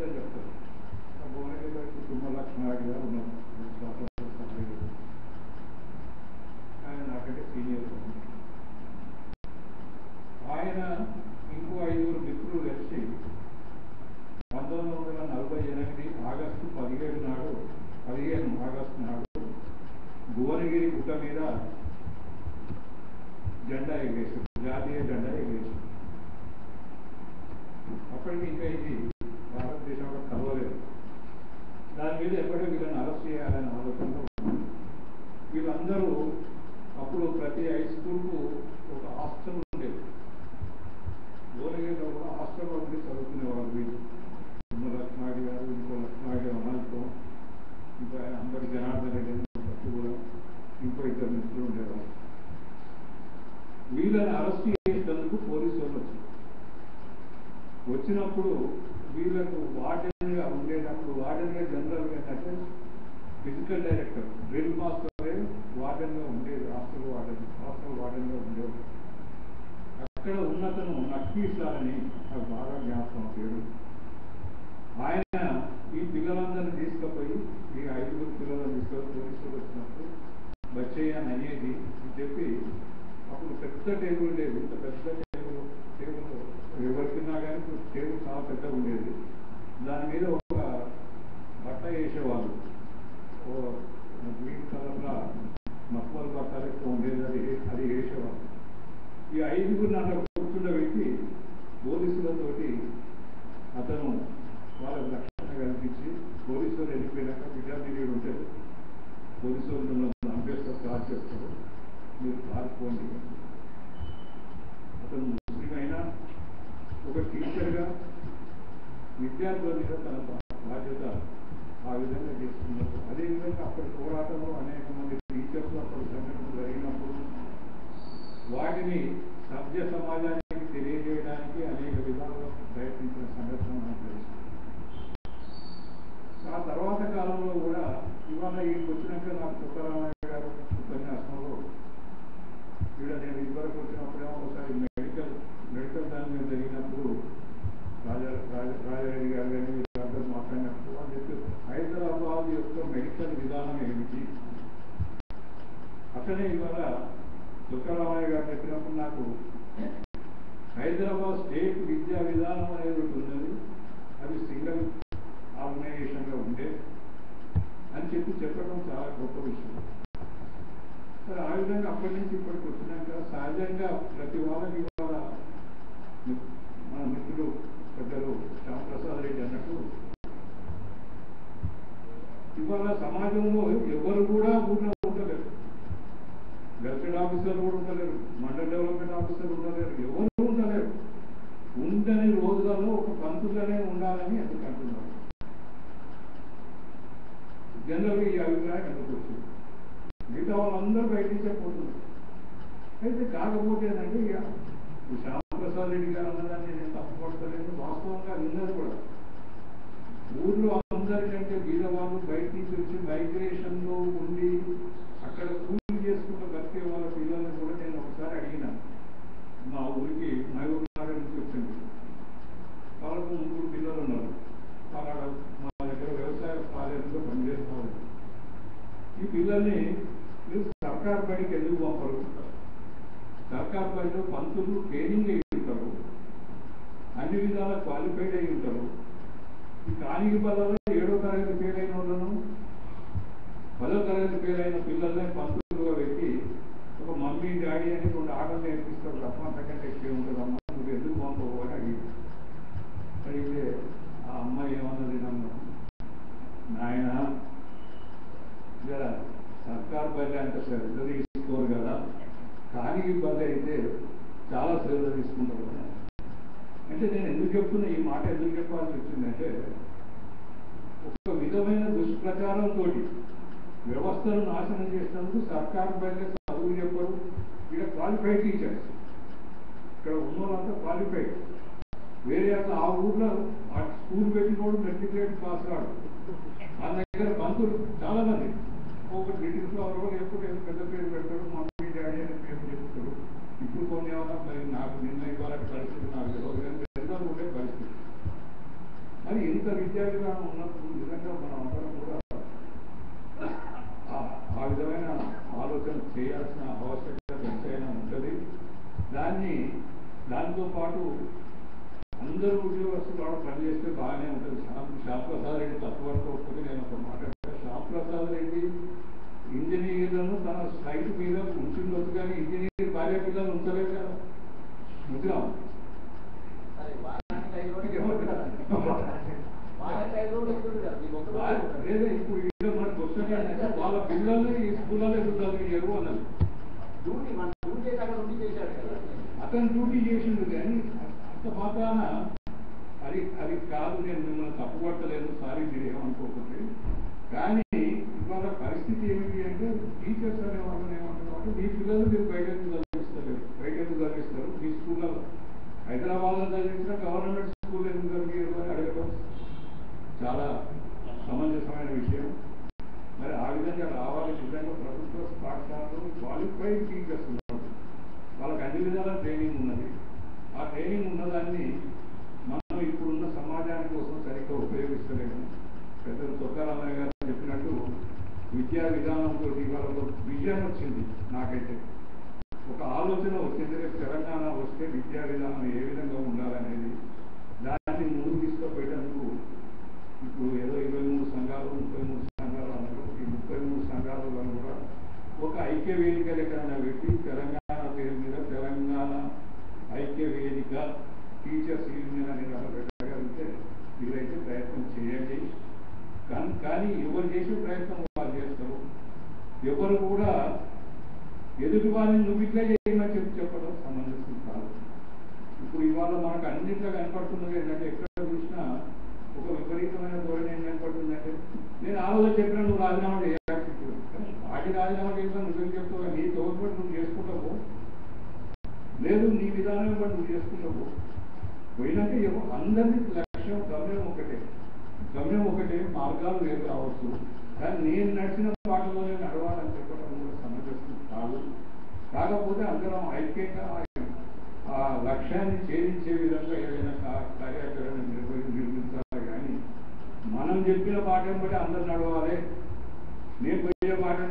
పెద్ద చెప్తారు ఆ కుటుంబ ఉన్నారు ఆయన నాకంటే సీనియర్ ఆయన ఇంకో ఐదుగురు మిత్రులు కలిసి పంతొమ్మిది వందల నలభై ఎనిమిది ఆగస్టు పదిహేడు నాడు పదిహేను ఆగస్టు నాడు భువనగిరి గుట్ట మీద జెండా ఎగరేసారు జాతీయ జెండా ఎగరేసారు అప్పటికి ఇంకా ఇది భారతదేశంలో కలవలేదు దాని మీద ఎప్పటికీ వీళ్ళని అరెస్ట్ చేయాలనే ఆలోచనలో ఉన్నారు. వీళ్ళందరూ అప్పుడు ప్రతి హై స్కూల్కు ఒక హాస్టల్ ఉండేది భువనగిరిలో కూడా హాస్టల్లో ఉండి చదువుకునేవాళ్ళు వీళ్ళు ఉన్న లక్ష్మాడి గారు ఇంకో లక్ష్మాడి అమల్తో ఇంకో ఆయన అందరి జనార్దన్ రెడ్డి భక్తి కూడా ఇంకో ఇద్దరు మిత్రులు ఉండేవారు వీళ్ళని అరెస్ట్ చేసేందుకు పోలీసు వాళ్ళు వచ్చారు వచ్చినప్పుడు వీళ్ళకు వార్డెన్గా ఉండేటప్పుడు వార్డెన్గా జనరల్గా ఏంటంటే ఫిజికల్ డైరెక్టర్ డ్రిల్ మాస్టరే వార్డెన్గా ఉండేది హాస్టల్ వార్డెన్ హాస్టల్ వార్డెన్గా ఉండేవాడు. అక్కడ ఉన్నతను నక్కీసారని నాకు బాగా జ్ఞాపకం పేరు ఆయన ఈ పిల్లలందరినీ తీసుకుపోయి ఈ ఐదుగురు పిల్లలను తీసుకొని పోలీసులు వచ్చినప్పుడు బచ్చయ్య అని అనేది అని చెప్పి అప్పుడు పెద్ద టేబుల్ ఉండేది ఇంత పెద్ద టేబుల్ టేబుల్ ఎవరికిన్నా కానీ టేబుల్ చాలా పెద్దగా ఉండేది. దాని మీద ఒక బట్ట వేసేవాళ్ళు. ఓ గ్రీన్ కలర్లో మక్కువల బట్ట ఎక్కువ ఉండేది అది అది వేసేవాళ్ళు. ఈ ఐదుగురు అక్కడ కూర్చుండబెట్టి పోలీసులతోటి అతను వాళ్ళకి రక్షణ కల్పించి పోలీసులు వెళ్ళిపోయినాక బిడ్డ మీరు ఉంటుంది పోలీసు వాళ్ళు మిమ్మల్ని చంపేస్తారు కాల్ చేస్తారు మీరు పారిపోండి అతను ముస్లిం అయినా ఒక టీచర్గా విద్యార్థుల మీద తన బా- బాధ్యత ఆ విధంగా చేస్తున్నారు అదేవిధంగా అప్పటి పోరాటంలో అనేక మంది టీచర్స్ అప్పటి సంఘటనలు జరిగినప్పుడు వాటిని సభ్య సమాజానికి తెలియజేయడానికి అనేక విధాలుగా ప్రయత్నించిన సంఘటన మనకు తెలుసు ఆ తర్వాత కాలంలో కూడా ఇవాళ ఈయనకి వచ్చినాక నాకు తుకారామయ్య గారు ఉపన్యాసంలో ఇక్కడ నేను ఇదివరకు వచ్చినప్పుడేమో ఒకసారి మెడికల్ మెడికల్ దాని మీద జరిగినప్పుడు రాజా రాజా రాజారెడ్డి గారు కానీ వీళ్ళందరూ మాట్లాడినప్పుడు వాళ్ళు చెప్పారు హైదరాబాద్ యొక్క మెడికల్ విధానం ఏమిటి? అతనే ఇవాళ దుఃఖరామయ్య గారు చెప్పినప్పుడు నాకు హైదరాబాద్ స్టేట్ విద్యా విధానం అనేది ఒకటి ఉన్నది. అది సింగిల్ ఆర్గనైజేషన్గా ఉండే అని చెప్పి చెప్పడం చాలా గొప్ప విషయం. సరే ఆ విధంగా అప్పటి నుంచి ఇప్పటికి వచ్చినాక సహజంగా ప్రతి వాళ్ళకి ఇవాళ మి- మన మిత్రుడు పెద్దలు శ్యామప్రసాద్ రెడ్డి అన్నట్టు ఇవాళ సమాజంలో ఎవరు కూడా ఊళ్ళో ఉండలేరు గెస్టెడ్ ఆఫీసర్లు కూడా ఉండలేరు మండల డెవలప్మెంట్ ఆఫీసర్లు ఉండలేరు ఎవరు ఉండలేరు ఉండని రోజులలో ఒక పంతులనే ఉండాలని ఎందుకు అంటున్నారు జనరల్గా ఈ అభిప్రాయం ఎందుకు వచ్చింది మిగతా వాళ్ళందరూ బయటించే పోతున్నారు అయితే కాకపోతే ఏంటంటే ఇక ఈ రెడ్డి గారు అన్నదాన్ని నేను తప్పుపడతలేదు వాస్తవంగా విన్నారు కూడా. ఊర్లో అందరికంటే బీదవాళ్ళు బయట నుంచి వచ్చి మైగ్రేషన్లో ఉండి అక్కడ కూలి చేసుకుంటూ బతికే వాళ్ళ పిల్లల్ని కూడా నేను ఒకసారి అడిగిన. మా ఊరికి మహబూబ్ నగర్ నుంచి వచ్చింది. వాళ్ళకు ముగ్గురు పిల్లలు ఉన్నారు. వాళ్ళ మా దగ్గర వ్యవసాయ కార్యాలయంలో పనిచేస్తారు ఈ పిల్లల్ని మీరు సర్కార్ బడికి ఎందుకు పంపరు సర్కార్ బడిలో పంతులు ట్రైనింగ్ అన్ని విధాల క్వాలిఫైడ్ అయి ఉంటారు ఈ కానికి పదాలు ఏడో తరగతి అయిన వాళ్ళను పదో తరగతి పేరైన పిల్లల్ని పంతులుగా పెట్టి ఒక మమ్మీ డాడీ అని కొన్ని ఆటలు నేర్పిస్తారు తప్ప అంతకంటే ఎక్కువ ఉంటుంది అమ్మ నువ్వు ఎందుకు పంపవు అని అడిగి అడిగితే ఆ అమ్మాయి ఏమన్నది నన్ను నాయన సర్కార్ బలి అంత శ్రద్ధ తీసుకోరు కదా. కానికి బలి అయితే చాలా శ్రద్ధ తీసుకుంటారు. అయితే నేను ఎందుకు చెప్తున్నా ఈ మాట ఎందుకు చెప్పాల్సి వచ్చిందంటే ఒక విధమైన దుష్ప్రచారంతో వ్యవస్థను నాశనం చేసినందుకు సర్కారు బయట చదువు చెప్పరు ఇక్కడ క్వాలిఫైడ్ టీచర్స్ ఇక్కడ ఉన్న వాళ్ళంతా క్వాలిఫైడ్ వేరే అక్కడ ఆ ఊర్లో ఆ స్కూల్ పెట్టినోడు మెట్రికులేట్ పాస్ కాడు. ఆ దగ్గర బంధువులు చాలా మంది ఒక లిటిల్ ఫ్లవర్ లేకపోతే పెద్ద పేరు పెడతాడు మమ్మీ డాడీ అని పేరు చెప్తాడు. ఇప్పుడు కొన్ని ఏమన్నా మరి నాకు నిన్న ఇవాళ పరిస్థితి నాకు తెలియదు. విధానం ఉండే పరిస్థితి మరి ఇంత విద్యా విధానం ఉన్నప్పుడు నిజంగా మనం అందరం కూడా ఆ- విధమైన ఆలోచన చేయాల్సిన ఆవశ్యకత ఎంతైనా ఉంటుంది. దాన్ని దాంతో పాటు అందరూ ఉద్యోగస్తులు కూడా పనిచేస్తే బాగానే ఉంటుంది. శ్యామ్ శ్యామ్ ప్రసాద్ రెడ్డి వస్తుంది నేను ఒక మాట చెప్తా. శ్యామ్ ప్రసాద్ రెడ్డి ఇంజనీర్లను తన సైట్ మీద ఉంచుండొచ్చు కానీ ఇంజనీర్ భార్య పిల్లలు ఉంచలేదు కదా ఉంచాం సరే, వారానికి ఐదు రోజులు చెప్తారు. వారానికి ఐదు రోజులు చెప్తుంది కదా, మీకు ఒక్క రోజు ఉంటుంది. లేదా ఇప్పుడు ఇక్కడ మన క్వశ్చన్ ఏంటంటే వాళ్ళ పిల్లల్ని ఈ స్కూల్లో ఎందుకు చదివారు అన్నది డ్యూటీ మన డ్యూటీ అయితే అక్కడ ఉండి చేశాడు కదా అతను డ్యూటీ చేసిండు కానీ అంత మాత్రాన అది అది కాదు నేను మిమ్మల్ని తప్పుపట్టలేదు సారీ మీరు కానీ ఇవాళ పరిస్థితి ఏమిటి అంటే టీచర్స్ అనే వాళ్ళని ఏమంటున్నారు అంటే మీ పిల్లలు మీరు బయట ఎందుకు చదివిస్తలేరు బయట ఎందుకు చదివిస్తారు మీ స్కూల్లో హైదరాబాద్లో చదివించిన గవర్నమెంట్ స్కూల్ ఎందుకు చదివారు అని అడగడం చాలా సమంజసమైన విషయం మరి ఆ విధంగా రావాలి నిజంగా ప్రభుత్వ పాఠశాలలో క్వాలిఫైడ్ టీచర్స్ ఉన్నారు వాళ్ళకి అన్ని విధాల ట్రైనింగ్ ఉన్నది ఆ ట్రైనింగ్ ఉన్నదాన్ని మనం ఇప్పుడున్న సమాజాని కోసం సరిగ్గా ఉపయోగిస్తలేము పెద్దలు తొక్కారామయ్య గారు చెప్పినట్టు విద్యా విధానంతో ఇవాళ ఒక విజయం వచ్చింది నాకైతే ఒక ఆలోచన వచ్చింది రేపు తెలంగాణ వస్తే విద్యా విధానం ఏ విధంగా ఉండాలనేది దాన్ని ముందుకు తీసుకుపోయేటందుకు ఇప్పుడు ఏదో ఇరవై మూడు సంఘాలు ముప్పై మూడు సంఘాలు అన్నారు ఈ ముప్పై మూడు సంఘాలలో కూడా ఒక ఐక్య వేదిక ఎక్కడైనా పెట్టి తెలంగాణ పేరు మీద తెలంగాణ ఐక్య వేదిక టీచర్స్ యూనియన్ అని కనుక పెట్టగలిగితే మీరైతే ప్రయత్నం చేయండి కానీ కానీ ఎవరు చేసే ప్రయత్నం వాళ్ళు చేస్తారు ఎవరు కూడా ఎదుటి ఇంకా నువ్వు ఇట్లా చేయమని చెప్పి చెప్పడం సమంజసం కాదు. ఇప్పుడు ఇవాళ మనకు అన్నింటిలో కనపడుతున్నది ఏంటంటే ఎక్కడ చూసినా ఒక విపరీతమైన ధోరణి ఏం కనపడుతుందంటే నేను ఆ రోజు చెప్పిన నువ్వు రాజీనామా చేయాల్సి వాటి రాజీనామా చేసినా నువ్వేం చెప్తావు? నీ తోడ్పడి నువ్వు చేసుకుంటావు? లేదు నీ విధానం బట్టి నువ్వు చేసుకుంటావు. పోయినాక ఏమో అందరినీ లక్ష్యం గమ్యం ఒకటే. గమ్యం ఒకటే మార్గాలు వేరు కావచ్చు కానీ నేను నడిచిన కాకపోతే అందరం ఐక్యత ఆ లక్ష్యాన్ని ఛేదించే విధంగా ఏదైనా కార్యాచరణ నిర్వహించాలి కానీ మనం చెప్పిన పాఠం బట్టి అందరు నడవాలి. నేను పోయే పాఠం